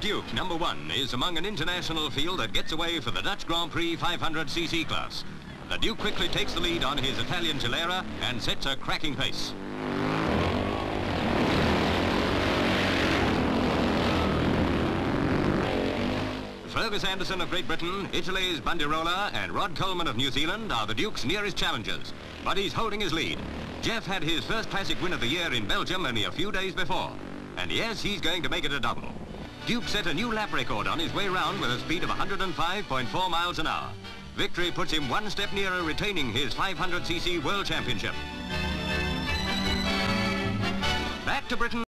Duke, number one, is among an international field that gets away for the Dutch Grand Prix 500cc class. The Duke quickly takes the lead on his Italian Gilera and sets a cracking pace. Fergus Anderson of Great Britain, Italy's Bandirola, and Rod Coleman of New Zealand are the Duke's nearest challengers. But he's holding his lead. Geoff had his first classic win of the year in Belgium only a few days before. And yes, he's going to make it a double. Duke set a new lap record on his way round with a speed of 105.4 miles an hour. Victory puts him one step nearer retaining his 500cc World Championship. Back to Britain.